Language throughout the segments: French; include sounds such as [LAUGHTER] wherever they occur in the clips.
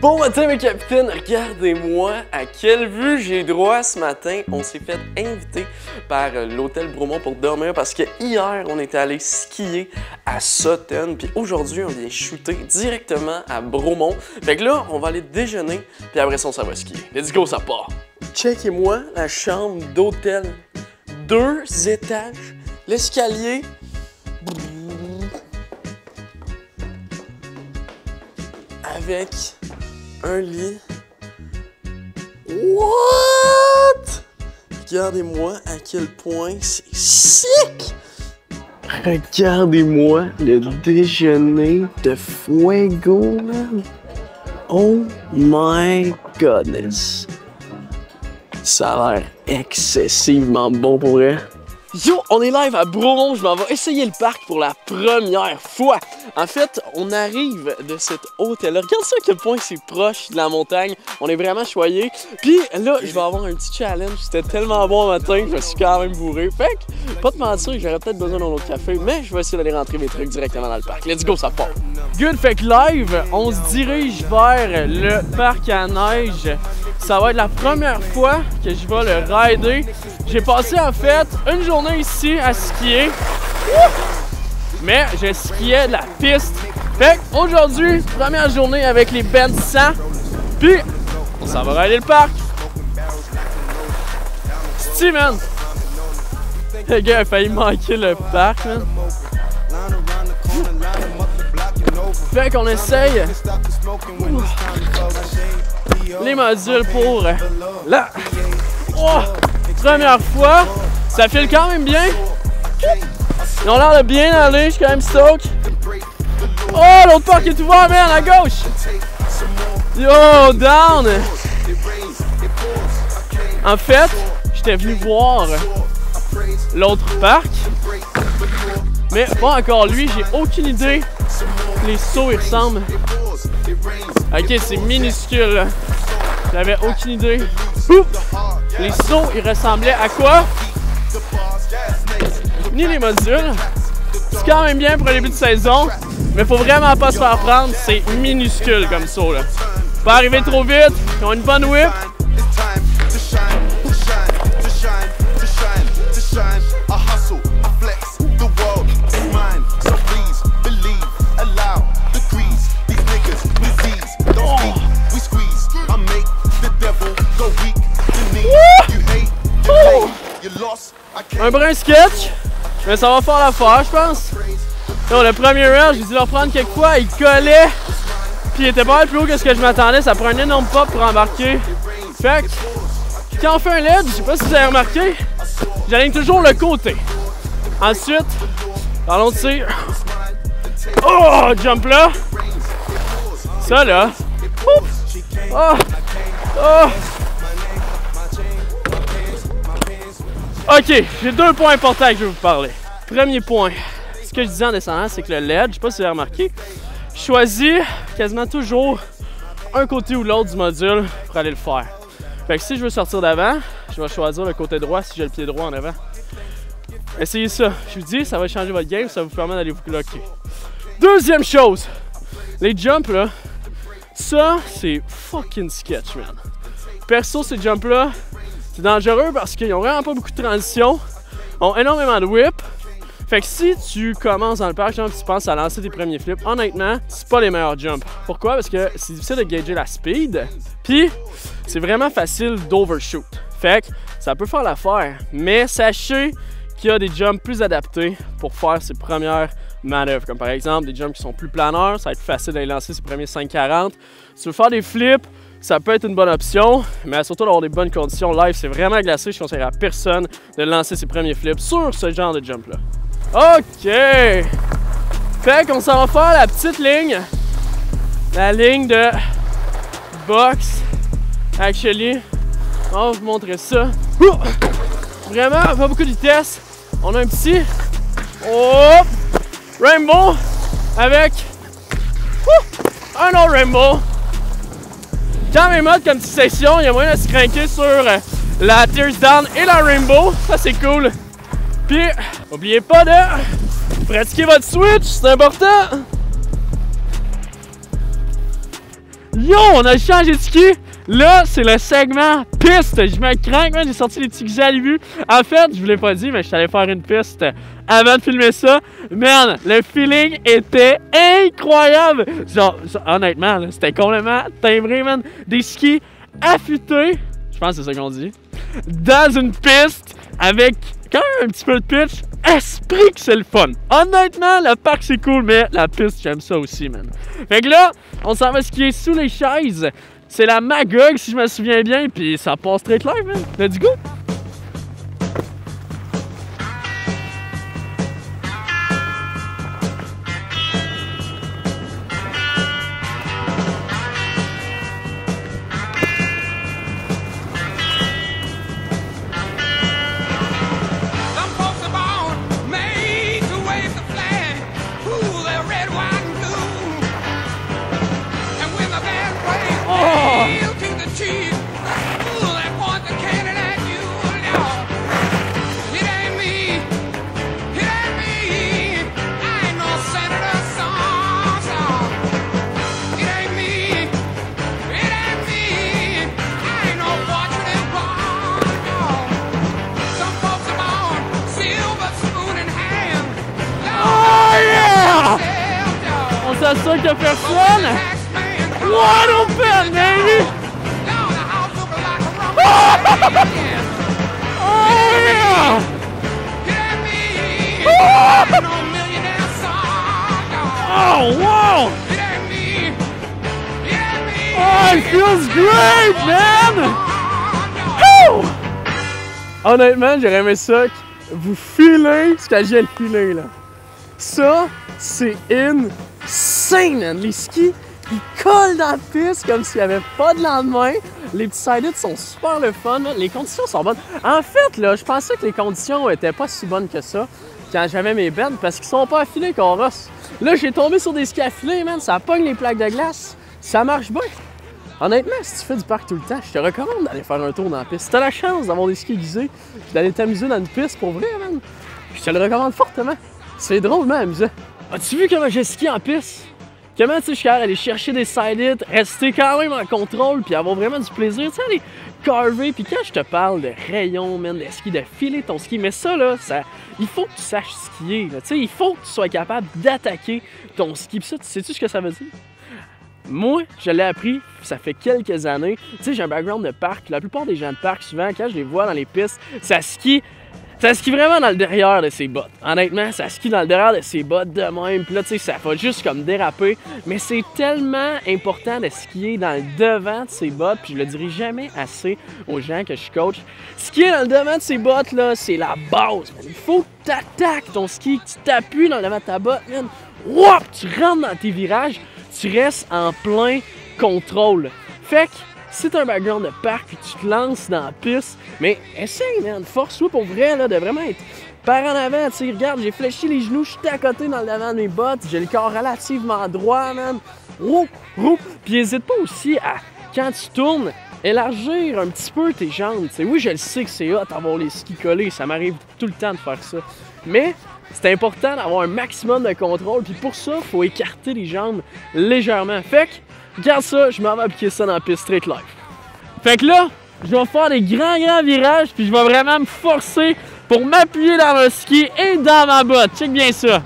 Bon matin mes capitaines, regardez-moi à quelle vue j'ai droit ce matin? On s'est fait inviter par l'hôtel Bromont pour dormir parce que hier on était allé skier à Sutton puis aujourd'hui on vient shooter directement à Bromont. Fait que là on va aller déjeuner puis après ça on s'en va skier. Let's go ça part. Checkez-moi la chambre d'hôtel. Deux étages, l'escalier. Avec un lit. What? Regardez-moi à quel point c'est sick! Regardez-moi le déjeuner de Fuego, man. Oh my goodness. Ça a l'air excessivement bon pour vrai. Yo, on est live à Bromont, je m'en vais essayer le parc pour la première fois. En fait, on arrive de cet hôtel-là. Regarde ça à quel point c'est proche de la montagne. On est vraiment choyé. Puis là, je vais avoir un petit challenge. C'était tellement bon matin que je me suis quand même bourré. Fait que, pas de mentir, j'aurais peut-être besoin d'un autre café, mais je vais essayer d'aller rentrer mes trucs directement dans le parc. Let's go, ça part. Good, fait que live, on se dirige vers le parc à neige. Ça va être la première fois que je vais le rider. J'ai passé en fait une journée ici à skier. Mais je skiais de la piste. Fait aujourd'hui, première journée avec les bands 100. Puis, on s'en va rider le parc. Sti, man! Le gars a failli manquer le parc, man. Fait qu'on essaye les modules pour la oh, première fois. Ça file quand même bien. Ils ont l'air de bien aller, je suis quand même stoked. Oh, l'autre parc est ouvert, man, à gauche. Yo, down. En fait, j'étais venu voir l'autre parc. Mais pas encore lui, j'ai aucune idée. Les sauts, ils ressemblent. Ok, c'est minuscule. J'avais aucune idée. Les sauts, ils ressemblaient à quoi? Ni les modules. C'est quand même bien pour le début de saison, mais faut vraiment pas se faire prendre. C'est minuscule comme saut. Là. Pas arriver trop vite. Ils ont une bonne whip. I can't Un brin sketch. Mais ça va faire l'affaire, je pense. Le premier rail, j'ai dû le reprendre quelques fois. Il collait. Puis il était pas mal plus haut que ce que je m'attendais. Ça prend un énorme pop pour embarquer. Fait que, quand on fait un LED, je sais pas si vous avez remarqué, j'aligne toujours le côté. Ensuite, allons tir. Oh, jump là. Ça là. Oh. Oh. Ok, j'ai deux points importants que je vais vous parler. Premier point, ce que je disais en descendant, c'est que le LED, je sais pas si vous avez remarqué, choisis quasiment toujours un côté ou l'autre du module pour aller le faire. Fait que si je veux sortir d'avant, je vais choisir le côté droit si j'ai le pied droit en avant. Essayez ça. Je vous dis, ça va changer votre game, ça vous permet d'aller vous bloquer. Deuxième chose, les jumps là, ça c'est fucking sketch, man. Perso, ces jumps là, c'est dangereux parce qu'ils ont vraiment pas beaucoup de transition, ont énormément de whip. Fait que si tu commences dans le parc, genre, tu penses à lancer tes premiers flips, honnêtement, c'est pas les meilleurs jumps. Pourquoi? Parce que c'est difficile de gager la speed, puis c'est vraiment facile d'overshoot. Fait que ça peut faire l'affaire, mais sachez qu'il y a des jumps plus adaptés pour faire ses premières manœuvres. Comme par exemple des jumps qui sont plus planeurs, ça va être facile d'aller lancer ses premiers 540. Si tu veux faire des flips, ça peut être une bonne option, mais surtout d'avoir des bonnes conditions. Live, c'est vraiment glacé. Je conseillerais à personne de lancer ses premiers flips sur ce genre de jump-là. OK! Fait qu'on s'en va faire la petite ligne. La ligne de box. Actually, on va vous montrer ça. Vraiment, pas beaucoup de vitesse. On a un petit hop, rainbow avec un autre rainbow. Quand mes modes comme petite il y a moyen de se craquer sur euh, la Tears Down et la Rainbow. Ça, c'est cool. Puis, n'oubliez pas de pratiquer votre switch, c'est important. Yo, on a changé de ski. Là, c'est le segment piste. Je me man. J'ai sorti les petits que En fait, je vous l'ai pas dit, mais je suis faire une piste avant de filmer ça. Man, le feeling était incroyable. Genre, honnêtement, c'était complètement timbré, man. Des skis affûtés. Je pense que c'est ça qu'on dit. Dans une piste avec quand même un petit peu de pitch, esprit que c'est le fun. Honnêtement, le parc c'est cool, mais la piste, j'aime ça aussi, man. Fait que là, on s'en va skier sous les chaises. C'est la Magog, si je me souviens bien, puis ça passe très clair, man. Let's go! Ça que personne! Wide open, baby! [LAUGHS] Oh, yeah! Oh, wow! Oh, it feels great, man! Woo! Honnêtement, j'aurais aimé ça vous filez ce que j'ai le là. Ça, c'est in Les skis, ils collent dans la piste comme s'il n'y avait pas de lendemain. Les petits side sont super le fun. Les conditions sont bonnes. En fait, là, je pensais que les conditions étaient pas si bonnes que ça quand j'avais mes bends parce qu'ils sont pas affilés qu'on rosse. Là, j'ai tombé sur des skis affilés, man. Ça pogne les plaques de glace. Ça marche bien. Honnêtement, si tu fais du parc tout le temps, je te recommande d'aller faire un tour dans la piste. Si t'as la chance d'avoir des skis aiguisés d'aller t'amuser dans une piste pour vrai, man, je te le recommande fortement. C'est drôlement amusant. As-tu vu comment j'ai ski en piste? Comment tu sais, je suis aller chercher des side hits, rester quand même en contrôle, puis avoir vraiment du plaisir, tu sais, aller carver. Puis quand je te parle de rayons, man, de ski, de filer ton ski, mais ça, là, ça, il faut que tu saches skier, tu sais, il faut que tu sois capable d'attaquer ton ski. Puis ça, sais-tu ce que ça veut dire? Moi, je l'ai appris, ça fait quelques années. Tu sais, j'ai un background de parc. La plupart des gens de parc, souvent, quand je les vois dans les pistes, ça skie ça skie vraiment dans le derrière de ses bottes. Honnêtement, ça skie dans le derrière de ses bottes de même. Puis là, tu sais, ça va juste comme déraper. Mais c'est tellement important de skier dans le devant de ses bottes. Puis je le dirai jamais assez aux gens que je coach. Skier dans le devant de ses bottes, là, c'est la base. Il faut que tu attaques ton ski, que tu t'appuies dans le devant de ta botte, man. Tu rentres dans tes virages, tu restes en plein contrôle. Fait que c'est un background de parc puis tu te lances dans la piste, mais essaye, man, force-toi pour vrai, là, de vraiment être par en avant, tu sais, regarde, j'ai fléchi les genoux, j'étais à côté dans le devant de mes bottes, j'ai le corps relativement droit, man. Roux, roux. Puis n'hésite pas aussi à, quand tu tournes, élargir un petit peu tes jambes. oui, je le sais que c'est hot d'avoir les skis collés, ça m'arrive tout le temps de faire ça. Mais c'est important d'avoir un maximum de contrôle, puis pour ça, il faut écarter les jambes légèrement. Fait que Regarde ça, je m'en vais appliquer ça dans la piste Street Life. Fait que là, je vais faire des grands, grands virages, puis je vais vraiment me forcer pour m'appuyer dans le ski et dans ma botte. Check bien ça.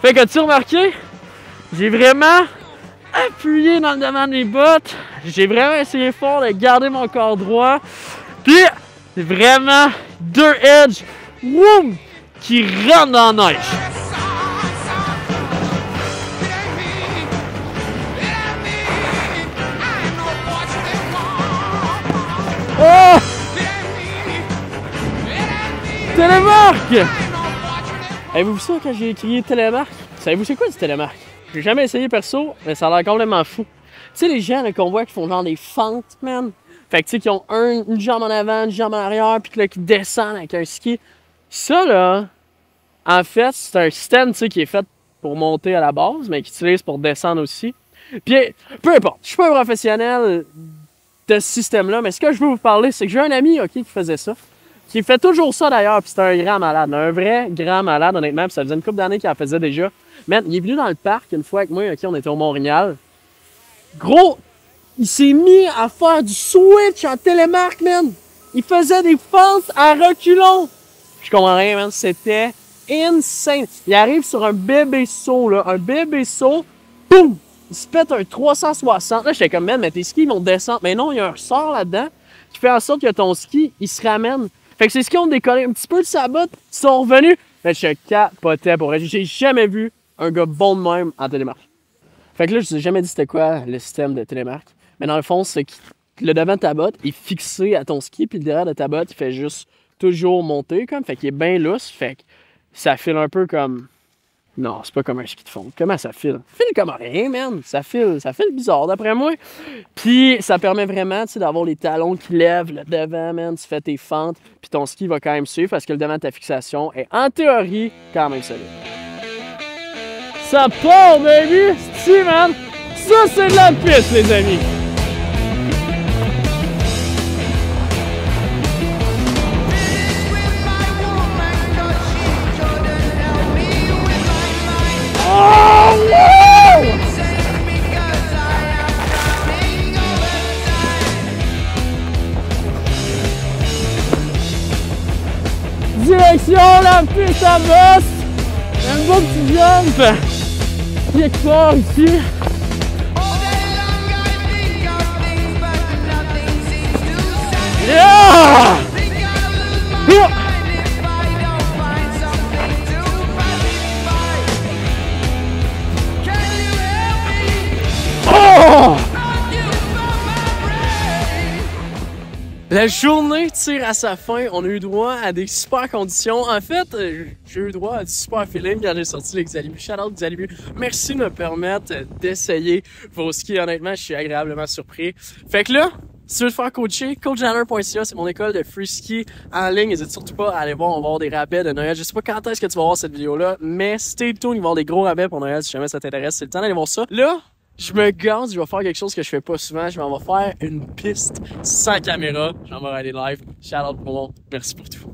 Fait que tu remarqué? J'ai vraiment appuyé dans le devant de mes bottes. J'ai vraiment essayé fort de garder mon corps droit. Puis, vraiment deux edges woum, qui rentrent dans la neige. Oh! Télémarque! Avez-vous ça quand j'ai écrit télémarque? Savez-vous c'est quoi du télémarque? J'ai jamais essayé perso, mais ça a l'air complètement fou. Tu sais, les gens qu'on voit qui font genre des fentes, man. Fait que tu sais, qui ont une jambe en avant, une jambe en arrière, puis là, qui descendent avec un ski. Ça, là, En fait, c'est un sais, qui est fait pour monter à la base, mais qui utilise pour descendre aussi. Puis, peu importe, je suis pas un professionnel de ce système-là, mais ce que je veux vous parler, c'est que j'ai un ami qui faisait ça, qui fait toujours ça d'ailleurs, puis c'est un grand malade, un vrai grand malade, honnêtement, puis ça faisait une couple d'années qu'il en faisait déjà. Man, il est venu dans le parc une fois avec moi, ok, on était au Montréal. Gros, il s'est mis à faire du switch en télémarque, man. Il faisait des fentes à reculons. Je comprends rien, man. C'était insane. Il arrive sur un bébé saut, là. Un bébé saut. Boum! Il se pète un 360. Là, j'étais comme, man, mais tes skis, vont descendre. Mais non, il y a un ressort là-dedans qui fait en sorte que ton ski, il se ramène. Fait que ces skis ont décollé un petit peu de sa botte. Ils sont revenus. Mais je capotais pour vrai. J'ai jamais vu un gars bon de même en télémarque. Fait que là, je ai jamais dit c'était quoi le système de télémarque. Mais dans le fond, c'est que le devant de ta botte est fixé à ton ski, puis le derrière de ta botte, il fait juste toujours monter, comme. Fait qu'il est bien lousse. Fait que ça file un peu comme. Non, c'est pas comme un ski de fond. Comment ça file? File comme rien, man. Ça file, ça file bizarre, d'après moi. Puis ça permet vraiment, tu sais, d'avoir les talons qui lèvent le devant, man. Tu fais tes fentes, puis ton ski va quand même suivre parce que le devant de ta fixation est, en théorie, quand même solide. Ça part, baby! C'est man! Ça, c'est de la piste, les amis! Piste à bosse! Un beau petit jump! Quelque part ici. Yeah! La journée tire à sa fin. On a eu droit à des super conditions. En fait, euh, j'ai eu droit à du super feeling quand j'ai sorti les Xalibu. Shout out Xalibu. Merci de me permettre d'essayer vos skis. Honnêtement, je suis agréablement surpris. Fait que là, si tu veux te faire coacher, coachjanner.ca, c'est mon école de free ski en ligne. N'hésite surtout pas à aller voir, on va avoir des rabais de Noël. Je sais pas quand est-ce que tu vas voir cette vidéo-là, mais stay tuned, il va y des gros rabais pour Noël si jamais ça t'intéresse. C'est le temps d'aller voir ça. Là, je me garde, je vais faire quelque chose que je fais pas souvent. Je m'en vais faire une piste sans caméra. J'en vais aller live. Shout out pour moi. Merci pour tout.